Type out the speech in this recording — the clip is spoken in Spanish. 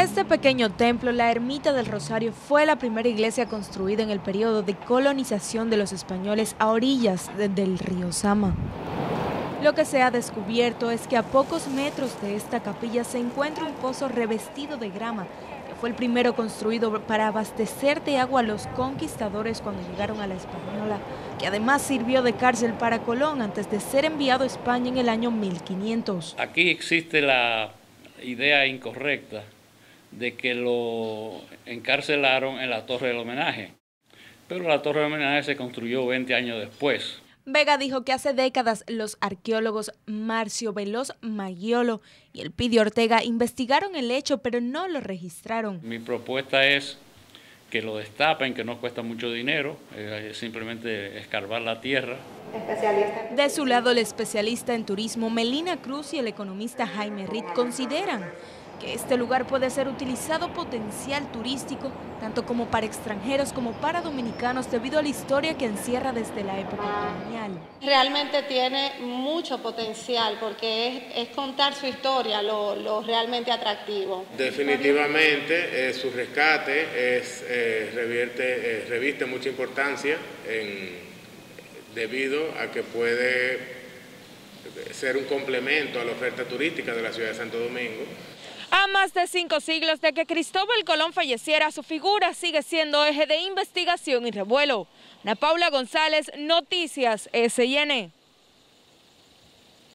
Este pequeño templo, la Ermita del Rosario, fue la primera iglesia construida en el periodo de colonización de los españoles a orillas del río Sama. Lo que se ha descubierto es que a pocos metros de esta capilla se encuentra un pozo revestido de grama, que fue el primero construido para abastecer de agua a los conquistadores cuando llegaron a la Española, que además sirvió de cárcel para Colón antes de ser enviado a España en el año 1500. Aquí existe la idea incorrecta de que lo encarcelaron en la Torre del Homenaje. Pero la Torre del Homenaje se construyó 20 años después. Vega dijo que hace décadas los arqueólogos Marcio Veloz Maggiolo y el Pidio Ortega investigaron el hecho, pero no lo registraron. Mi propuesta es que lo destapen, que no cuesta mucho dinero, es simplemente escarbar la tierra. De su lado, el especialista en turismo Melina Cruz y el economista Jaime Ritt consideran que este lugar puede ser utilizado potencial turístico, tanto como para extranjeros como para dominicanos, debido a la historia que encierra desde la época colonial. Realmente tiene mucho potencial porque es, contar su historia lo, realmente atractivo. Definitivamente eh, su rescate es, eh, revierte, eh, reviste mucha importancia debido a que puede ser un complemento a la oferta turística de la ciudad de Santo Domingo. A más de cinco siglos de que Cristóbal Colón falleciera, su figura sigue siendo eje de investigación y revuelo. Ana Paula González, Noticias SN.